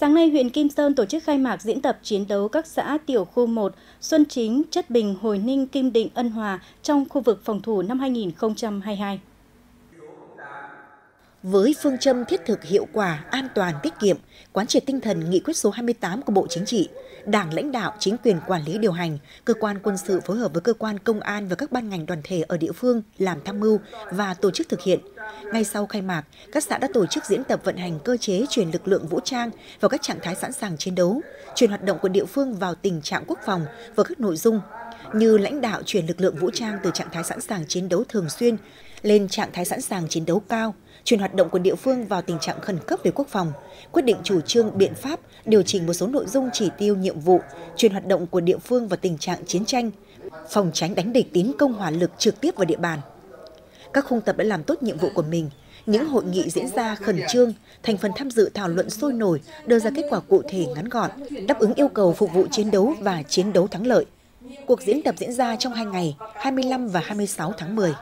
Sáng nay, huyện Kim Sơn tổ chức khai mạc diễn tập chiến đấu các xã tiểu khu 1, Xuân Chính, Chất Bình, Hồi Ninh, Kim Định, Ân Hòa trong khu vực phòng thủ năm 2022. Với phương châm thiết thực hiệu quả, an toàn, tiết kiệm, quán triệt tinh thần nghị quyết số 28 của Bộ Chính trị, Đảng lãnh đạo, chính quyền quản lý điều hành, cơ quan quân sự phối hợp với cơ quan công an và các ban ngành đoàn thể ở địa phương làm tham mưu và tổ chức thực hiện. Ngay sau khai mạc, các xã đã tổ chức diễn tập vận hành cơ chế chuyển lực lượng vũ trang vào các trạng thái sẵn sàng chiến đấu, chuyển hoạt động của địa phương vào tình trạng quốc phòng và các nội dung như lãnh đạo chuyển lực lượng vũ trang từ trạng thái sẵn sàng chiến đấu thường xuyên lên trạng thái sẵn sàng chiến đấu cao, chuyển hoạt động của địa phương vào tình trạng khẩn cấp về quốc phòng, quyết định chủ trương biện pháp, điều chỉnh một số nội dung chỉ tiêu nhiệm vụ, chuyển hoạt động của địa phương vào tình trạng chiến tranh, phòng tránh đánh địch tiến công hỏa lực trực tiếp vào địa bàn. Các khung tập đã làm tốt nhiệm vụ của mình, những hội nghị diễn ra khẩn trương, thành phần tham dự thảo luận sôi nổi, đưa ra kết quả cụ thể ngắn gọn, đáp ứng yêu cầu phục vụ chiến đấu và chiến đấu thắng lợi. Cuộc diễn tập diễn ra trong hai ngày, 25 và 26 tháng 10.